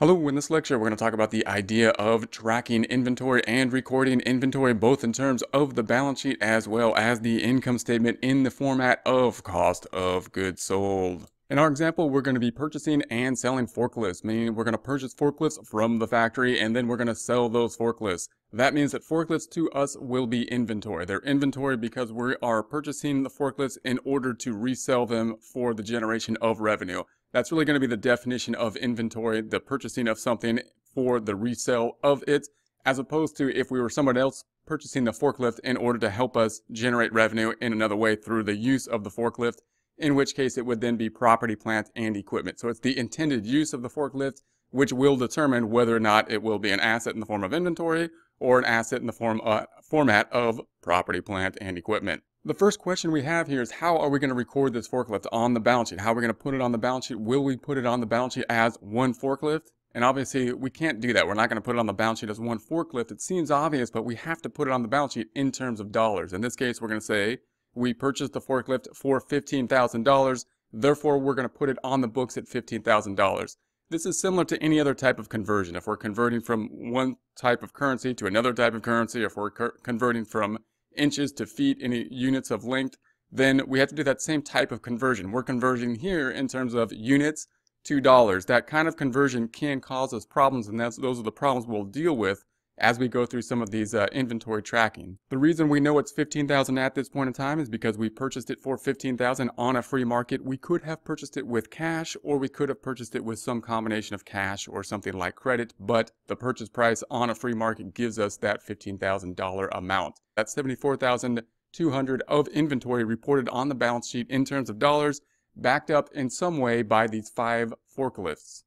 Hello, in this lecture we're going to talk about the idea of tracking inventory and recording inventory both in terms of the balance sheet as well as the income statement in the format of cost of goods sold. In our example, we're going to be purchasing and selling forklifts, meaning we're going to purchase forklifts from the factory and then we're going to sell those forklifts. That means that forklifts to us will be inventory. They're inventory because we are purchasing the forklifts in order to resell them for the generation of revenue. That's really going to be the definition of inventory, the purchasing of something for the resale of it, as opposed to if we were someone else purchasing the forklift in order to help us generate revenue in another way through the use of the forklift, in which case it would then be property, plant, and equipment. So it's the intended use of the forklift which will determine whether or not it will be an asset in the form of inventory or an asset in the form uh, format of property, plant, and equipment. The first question we have here is how are we going to record this forklift on the balance sheet? How are we going to put it on the balance sheet? Will we put it on the balance sheet as one forklift? And obviously we can't do that. We're not going to put it on the balance sheet as one forklift. It seems obvious, but we have to put it on the balance sheet in terms of dollars. In this case, we're going to say we purchased the forklift for $15,000. Therefore, we're going to put it on the books at $15,000. This is similar to any other type of conversion. If we're converting from one type of currency to another type of currency, if we're converting from inches to feet in units of length, then we have to do that same type of conversion. We're converting here in terms of units to dollars. That kind of conversion can cause us problems, and that's, those are the problems we'll deal with as we go through some of these uh, inventory tracking. The reason we know it's 15,000 at this point in time is because we purchased it for 15,000 on a free market. We could have purchased it with cash or we could have purchased it with some combination of cash or something like credit, but the purchase price on a free market gives us that $15,000 amount. That's 74,200 of inventory reported on the balance sheet in terms of dollars, backed up in some way by these five forklifts.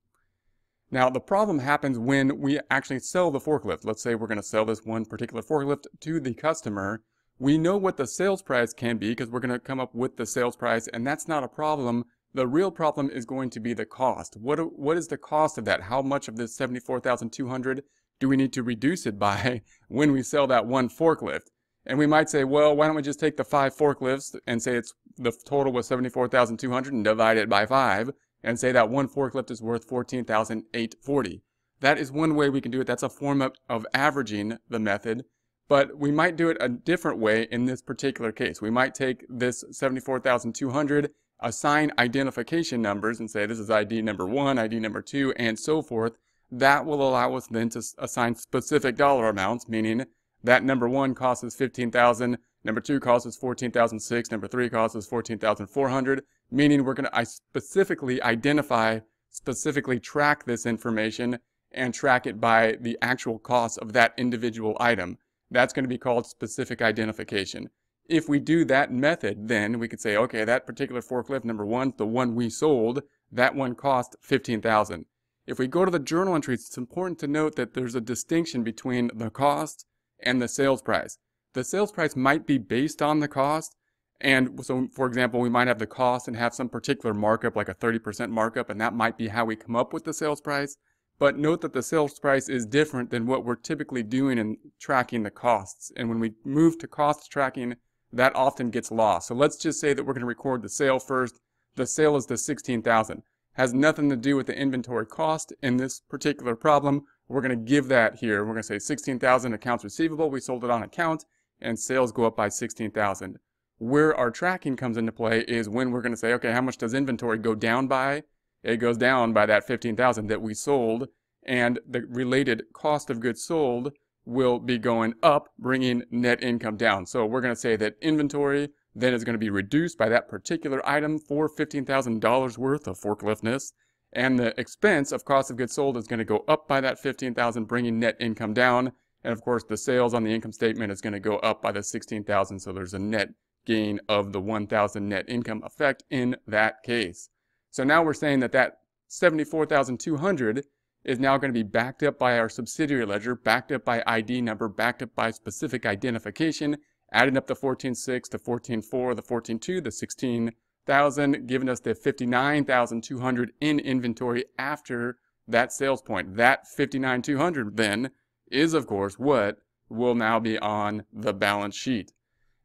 Now, the problem happens when we actually sell the forklift. Let's say we're going to sell this one particular forklift to the customer. We know what the sales price can be because we're going to come up with the sales price, and that's not a problem. The real problem is going to be the cost. What, what is the cost of that? How much of this 74,200 do we need to reduce it by when we sell that one forklift? And we might say, well, why don't we just take the five forklifts and say it's the total was 74,200 and divide it by five and say that one forklift is worth 14,840. That is one way we can do it. That's a form of, of averaging the method, but we might do it a different way in this particular case. We might take this 74,200, assign identification numbers and say this is ID number one, ID number two, and so forth. That will allow us then to assign specific dollar amounts, meaning that number one costs us 15,000, number two costs us 14,006, number three costs us 14,400, meaning we're going to specifically identify, specifically track this information and track it by the actual cost of that individual item. That's going to be called specific identification. If we do that method, then we could say, okay, that particular forklift, number one, the one we sold, that one cost 15,000. If we go to the journal entries, it's important to note that there's a distinction between the cost and the sales price. The sales price might be based on the cost, and so, for example, we might have the cost and have some particular markup, like a 30% markup, and that might be how we come up with the sales price. But note that the sales price is different than what we're typically doing in tracking the costs. And when we move to cost tracking, that often gets lost. So let's just say that we're going to record the sale first. The sale is the 16,000. Has nothing to do with the inventory cost in this particular problem. We're going to give that here. We're going to say 16,000 accounts receivable. We sold it on account and sales go up by 16,000. Where our tracking comes into play is when we're going to say, okay, how much does inventory go down by? It goes down by that 15,000 that we sold, and the related cost of goods sold will be going up, bringing net income down. So we're going to say that inventory then is going to be reduced by that particular item for $15,000 worth of forkliftness, and the expense of cost of goods sold is going to go up by that 15,000, bringing net income down. And of course, the sales on the income statement is going to go up by the 16,000, so there's a net gain of the 1,000 net income effect in that case. So now we're saying that that 74,200 is now going to be backed up by our subsidiary ledger, backed up by ID number, backed up by specific identification, adding up the 14.6, the 14.4, the 14.2, the 16,000, giving us the 59,200 in inventory after that sales point. That 59,200 then is, of course, what will now be on the balance sheet.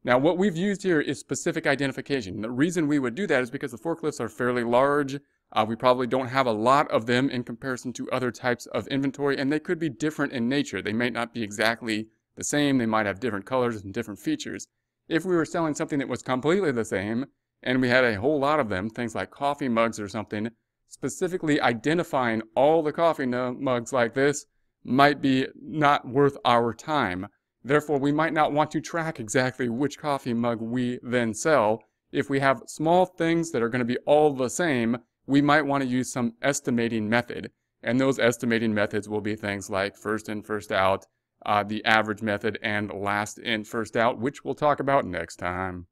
Now, what we've used here is specific identification. The reason we would do that is because the forklifts are fairly large. Uh, we probably don't have a lot of them in comparison to other types of inventory, and they could be different in nature. They may not be exactly the same. They might have different colors and different features. If we were selling something that was completely the same, and we had a whole lot of them, things like coffee mugs or something, specifically identifying all the coffee mugs like this might be not worth our time. Therefore, we might not want to track exactly which coffee mug we then sell. If we have small things that are going to be all the same, we might want to use some estimating method. And those estimating methods will be things like first in, first out, uh, the average method, and last in, first out, which we'll talk about next time.